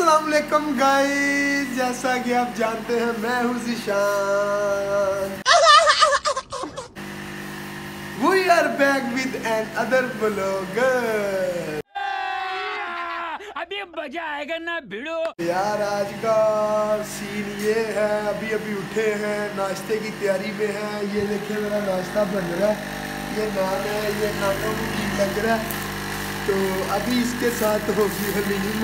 वालेकुम गाइस जैसा कि आप जानते हैं मैं हूँ Zeeshan. We are back with another blogger अभी मज़ा आएगा ना भिड़ो। यार आज का सीन ये है अभी अभी उठे हैं नाश्ते की तैयारी में है। ये देखिए मेरा नाश्ता बन रहा है। ये नान है ये नानों को लग रहा है। तो अभी इसके साथ होगी हलीम।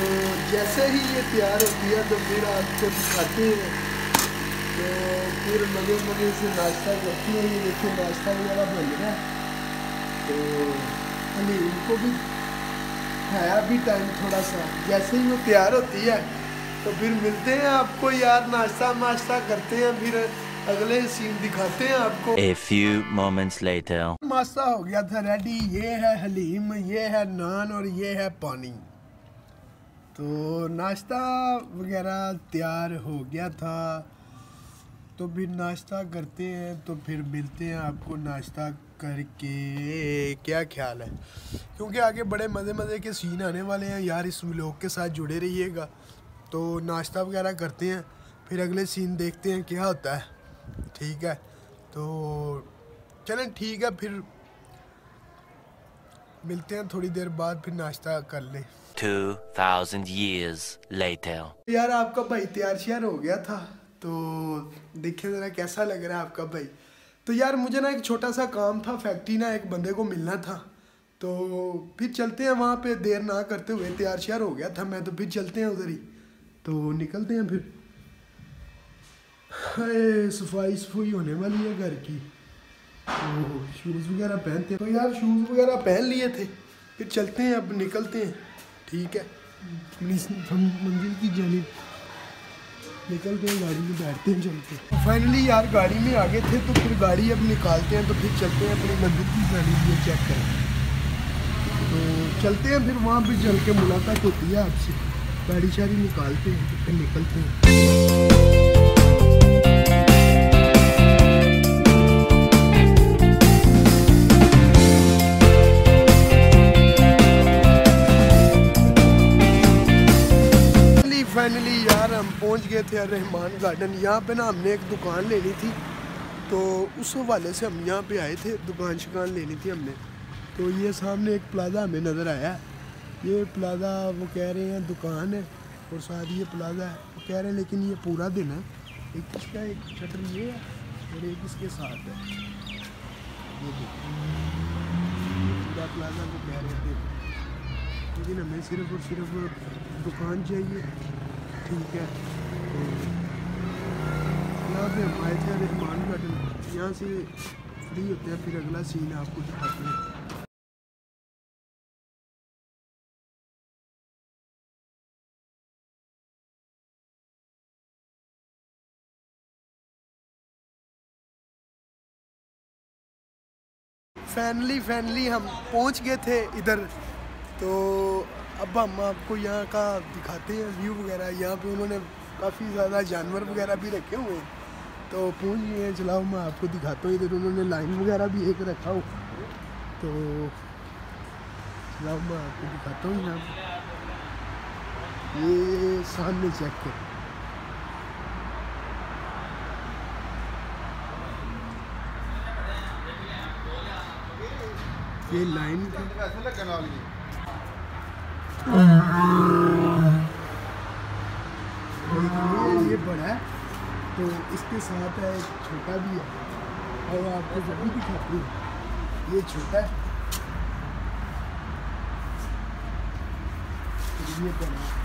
तो जैसे ही ये तैयार होती है तो फिर आपको दिखाते हैं तो फिर मज़े मज़े से नाश्ता करती है। ये देखिए नाश्ता वगैरह बन रहा है। तो हलीम को भी है अभी टाइम थोड़ा सा जैसे ही वो तैयार होती है तो फिर मिलते हैं आपको यार नाश्ता नाश्ता करते हैं फिर अगले सीन दिखाते हैं आपको। A few moments later. नाश्ता हो गया था रेडी ये है हलीम ये है नान और ये है पानी। तो नाश्ता वगैरह तैयार हो गया था। तो फिर नाश्ता करते हैं तो फिर मिलते हैं आपको नाश्ता करके। क्या ख्याल है? क्योंकि आगे बड़े मज़े मज़े के सीन आने वाले हैं। यार, इस व्लॉग के साथ जुड़े रहिएगा। तो नाश्ता वगैरह करते हैं, फिर अगले सीन देखते हैं क्या होता है। ठीक है? तो चलें, ठीक है, फिर मिलते हैं थोड़ी देर बाद, फिर नाश्ता कर लें। 2000 years later. यार आपका भाई तैयार श्यार हो गया था तो देखिए ज़रा कैसा लग रहा है आपका भाई। तो यार मुझे ना एक छोटा सा काम था फैक्ट्री ना एक बंदे को मिलना था। तो फिर चलते हैं वहाँ पे, देर ना करते हुए तैयार श्यार हो गया था मैं तो फिर चलते हैं उधर ही। तो निकलते हैं फिर। अरे सफ़ाई सफ़ाई होने वाली है घर की। तो शूज़ वगैरह पहनते तो यार शूज़ वगैरह पहन लिए थे, फिर चलते हैं, अब निकलते हैं। ठीक है। हम मंजिल की जानी निकलते हैं गाड़ी में बैठते हैं चलते हैं। फाइनली यार गाड़ी में आ गए थे तो फिर गाड़ी अब निकालते हैं तो फिर चलते हैं अपनी मंजिल की जानी ये चेक करें। तो चलते हैं फिर वहाँ पर चल के मुलाकात होती है आपसे। गाड़ी शाड़ी निकालते हैं तो फिर निकलते हैं। फाइनली यार हम पहुँच गए थे रहमान गार्डन यहाँ पे ना हमने एक दुकान लेनी थी। तो उस हवाले से हम यहाँ पे आए थे, दुकान शिकान लेनी थी हमने। तो ये सामने एक प्लाजा हमें नज़र आया। ये प्लाजा वो कह रहे हैं दुकान है और साथ ये प्लाजा है। वो कह रहे हैं, लेकिन ये पूरा दिन है। एक इसका एक शटर ये है और एक इसके साथ है। ये पूरा प्लाजा वो कह रहे थे लेकिन हमें सिर्फ़ और सिर्फ़ दुकान चाहिए। ठीक है। तो यहाँ हम आए थे रहमान गार्डन यहाँ से फ्री होते हैं, फिर अगला सीन आपको दिखाते हैं। फैनली फैनली हम पहुँच गए थे इधर। तो अब हम आपको यहाँ का दिखाते हैं व्यू वगैरह। यहाँ पे उन्होंने काफ़ी ज़्यादा जानवर वगैरह भी रखे हुए हैं। तो पहुँच गए हैं चलाओ मैं आपको दिखाता हूँ। इधर उन्होंने लाइन वगैरह भी एक रखा हो। तो चलाओ मैं आपको दिखाता हूँ यहाँ ये सामने चेक कर। ये लाइन ये ये बड़ा है तो इसके साथ है एक छोटा भी है, और आपको जब भी दिखाती हूँ। ये छोटा है। ये बड़ा है।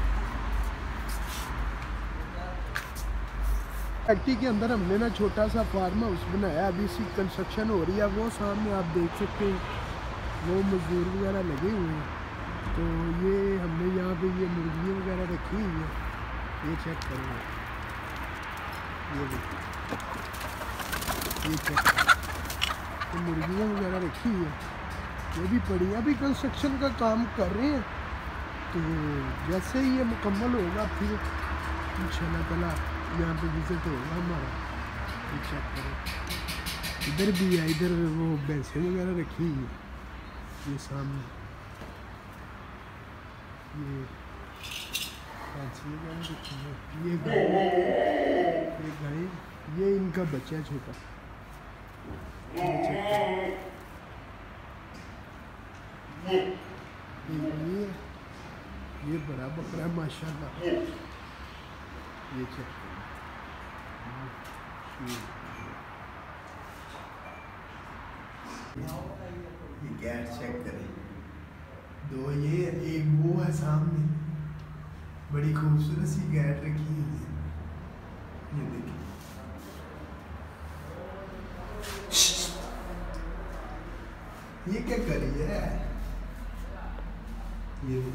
फैक्ट्री के अंदर हमने ना छोटा सा फार्म हाउस बनाया अभी इसकी कंस्ट्रक्शन हो रही है। वो सामने आप देख सकते हैं। वो मजदूर वगैरह लगे हुए हैं। तो ये हमने यहाँ पे ये मुर्गी वगैरह रखी हुई है। ये चेक करो ये ये चेक तो मुर्गियाँ वगैरह रखी हुई है। ये भी पड़ी है अभी कंस्ट्रक्शन का काम कर रहे हैं। तो जैसे ही ये मुकम्मल होगा, फिर इंशाल्लाह ताला यहाँ पे विज़िट होगा हमारा। ये चेक करो। इधर भी है, इधर वो भैंसें वगैरह रखी हुई है। ये सामने। ये ये ये गाय ये इनका बच्चा छोटा ये ये बड़ा बकरा माशाल्लाह ये चेक चेक करें। दो ये, एक वो है सामने। बड़ी खूबसूरत सी गैट रखी है। ये देखिए। ये क्या करी है? ये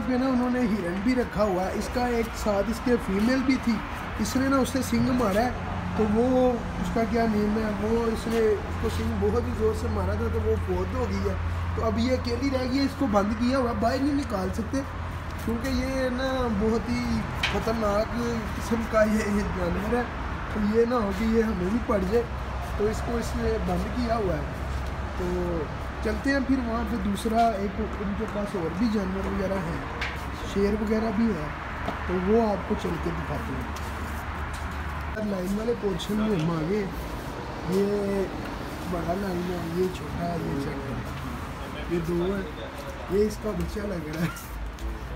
पे ना, उन्होंने हिरन भी रखा हुआ है। इसका एक साथ इसके फीमेल भी थी। इसने ना उससे सिंग मारा है। तो वो उसका क्या नेम है? वो इसने उसको सिंह बहुत ही ज़ोर से मारा था तो वो बहुत हो गई है। तो अब ये अकेली रह गई है, इसको बंद किया हुआ, बाहर नहीं निकाल सकते। क्योंकि ये ना बहुत ही ख़तरनाक किस्म का ये जानवर है। तो ये ना हो कि ये हमें भी पड़ जाए तो इसको इसने बंद किया हुआ है। तो चलते हैं फिर वहाँ पे दूसरा एक उनके पास और भी जानवर वगैरह हैं, शेर वगैरह भी है। तो वो आपको चल के दिखाते हैं। लाइन वाले पोर्शन में हम आगे। ये बड़ा लाइन है ये छोटा है ये चेक करें ये दो है। ये इसका बच्चा लग रहा है।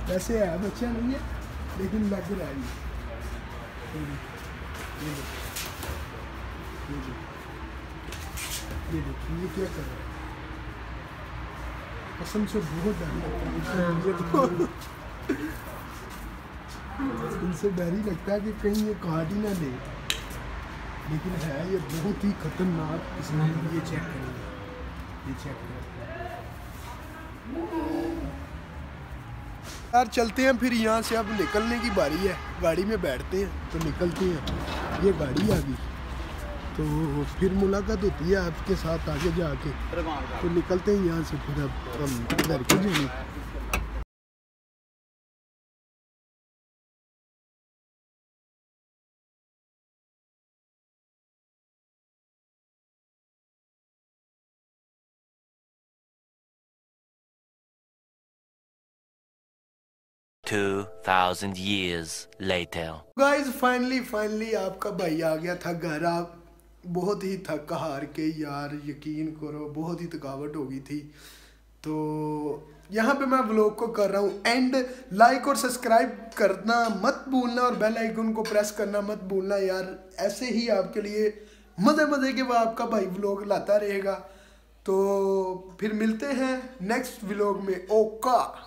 वैसे है बच्चा नहीं है लेकिन लग रहा है। ये ये ये देखो, ये ये ये क्या कर रहा है? कसम से बहुत डर लगता है। मुझे तो। इनसे डर ही लगता है कि कहीं ये काट ही ना दे। लेकिन है, ये बहुत ही खतरनाक किस्म की ये चेक करेंगे। ये चेक करें यार, चलते हैं फिर यहाँ से। अब निकलने की बारी है। गाड़ी में बैठते हैं तो निकलते हैं। ये गाड़ी आ गई। तो फिर मुलाकात होती है आपके साथ आगे जाके। तो निकलते हैं यहाँ से फिर अब। हम घर के जाने Two thousand years later. Guys finally finally आपका भाई आ गया था घर। आप बहुत ही थक हार के यार, यकीन करो, बहुत ही थकावट हो गई थी। तो यहाँ पे मैं व्लॉग को कर रहा हूँ। एंड लाइक और सब्सक्राइब करना मत भूलना और बेल आइकन को प्रेस करना मत भूलना यार। ऐसे ही आपके लिए मज़े मज़े के वह आपका भाई व्लॉग लाता रहेगा। तो फिर मिलते हैं नेक्स्ट व्लॉग में। ओका!